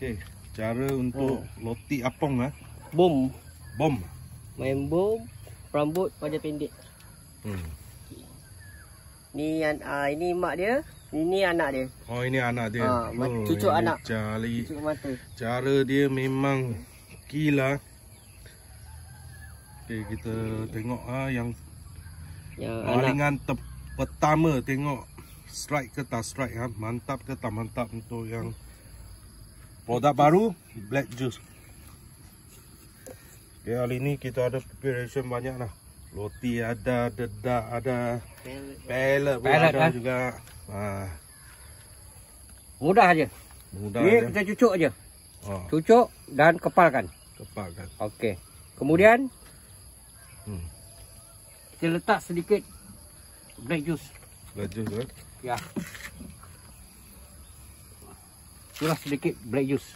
Okey, cara untuk loti apong ah. Bom. Bom. Main bom. Rambut wajah pendek. Hmm. Ni an ah ini mak dia. Ini anak dia. Oh ini anak dia. Mat- oh, cucuk ini anak. Cari Cucuk mata. cara dia memang gila. Okey, kita tengok ah yang Yang anak. balingan te- pertama tengok strike ke tak strike ha? mantap ke tak mantap untuk yang produk baru black juice okay, hari ni kita ada preparation banyak lah roti ada dedak ada pellet pun Pellet, ada eh? juga ha, Mudah aja. mudah je kita cucuk aja. ha, Cucuk dan kepalkan. tepatkan Okey. Kemudian hmm. kita letak sedikit black juice. black juice eh? Ya. Itulah sedikit black juice.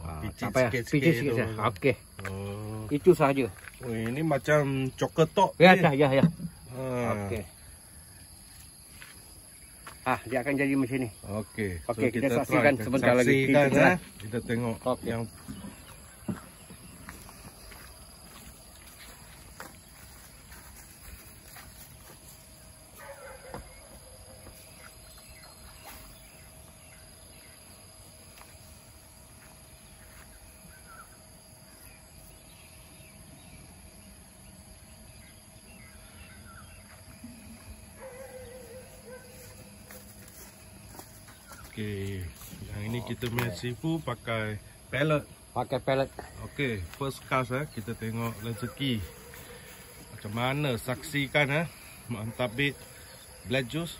Wah, Picit tak payah. sikit-sikit Picit sikit saja. Okey. oh. Itu sahaja. oh, ini macam coklat tok Ya, ni. dah, ya, ya. ha. Okey. Ah, dia akan jadi macam ni. Okey. Okey, kita try. saksikan sebentar lagi. Saksikan Kita eh. Kita tengok Okey. yang Okey. Yang ini kita punya seafood pakai pellet. Pakai pellet. Okey, first cast eh kita tengok rezeki. Macam mana saksikan eh mantap bit black juice.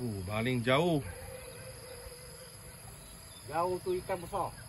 Uh, paling jauh. Jauh tu ikan besar.